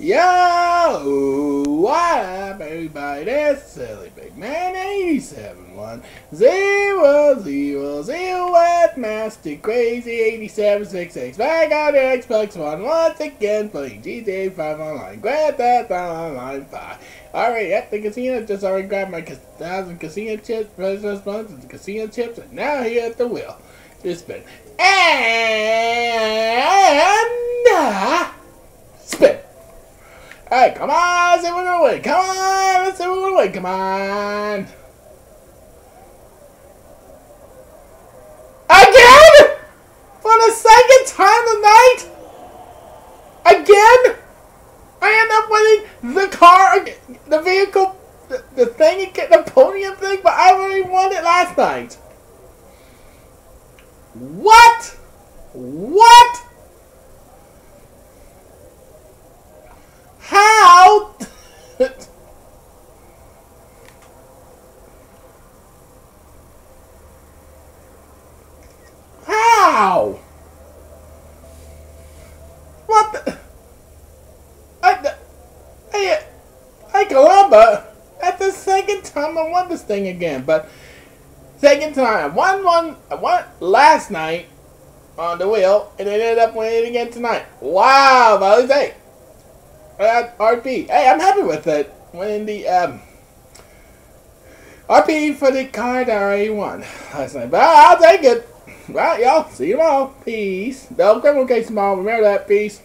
Yo, what up, everybody? This Silly Big Man 87 1 0 0 0 Master Crazy 8766 back on the Xbox One once again playing GTA 5 Online. Grand Theft Auto Online 5. Alright, at the casino, just already grabbed my thousand casino chips, president's funds, and casino chips, and now here at the wheel. Just spin. And. Uh, spin. Hey, come on, let's see what we're gonna win. Come on, let's see what we're gonna win. Come on. Again? For the second time tonight? Again? I end up winning the car, the vehicle, the, the thing, the podium thing, but I already won it last night. What? What? How? What the? I, I, I Columba, that's the second time I won this thing again, but second time. One, I won last night on the wheel, and ended up winning again tonight. Wow, Valley Day uh, RP. Hey, I'm happy with it. When the um, RP for the card I already won last night, but I'll take it. Right, y'all. See you tomorrow. Peace. Double criminal case tomorrow. Remember that. Peace.